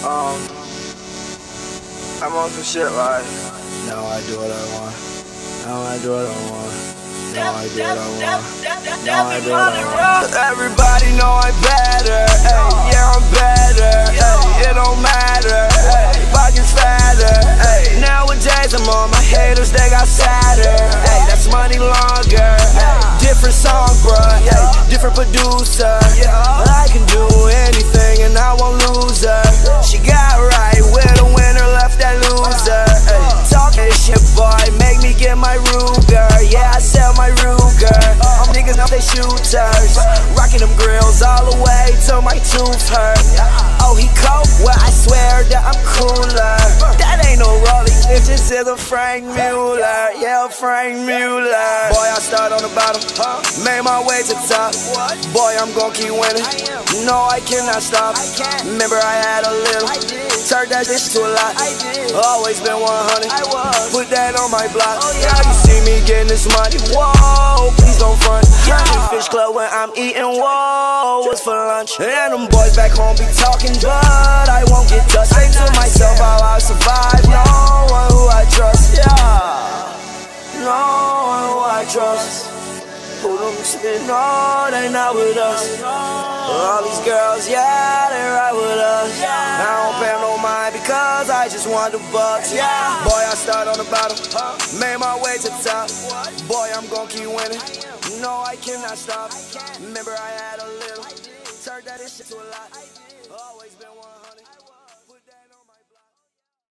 Um, I'm on some shit like, Now I do what I want. Now I do what I want. Now I do what I want. Now I do what I want. everybody know I'm better. Ay, yeah, I'm better. Ay, it don't matter. Ay, pockets fatter. Ay, nowadays I'm on my haters, they got sadder. Ay, that's money longer. Ay, different song, bruh. Ay, different producer. Shooters. Rocking them grills all the way till my tooth hurt. Oh, he cold? Well, I swear that I'm cooler. That ain't no Rollie, it just is a Franck Muller. Yeah, Franck Muller. Boy, I start on the bottom, made my way to top. Boy, I'm gon' keep winning. No, I cannot stop. Remember, I had a little. Turned that bitch to a lot. Always been 100. Put that on my block. Now you see me getting this money. Whoa, please don't front. Fish Club when I'm eating. What's for lunch? And them boys back home be talking, but I won't get touched. Say to myself how I survive. No one who I trust. Yeah, no one who I trust. Who them spit? No, they not with us. All these girls, yeah, they right with us. I don't pay no mind because I just want the bucks. Yeah, boy, I start on the bottom, made my way to the top. Boy, I'm gon' keep winning. No, I cannot stop. Remember, I had a little, turned that shit to a lot. Always been.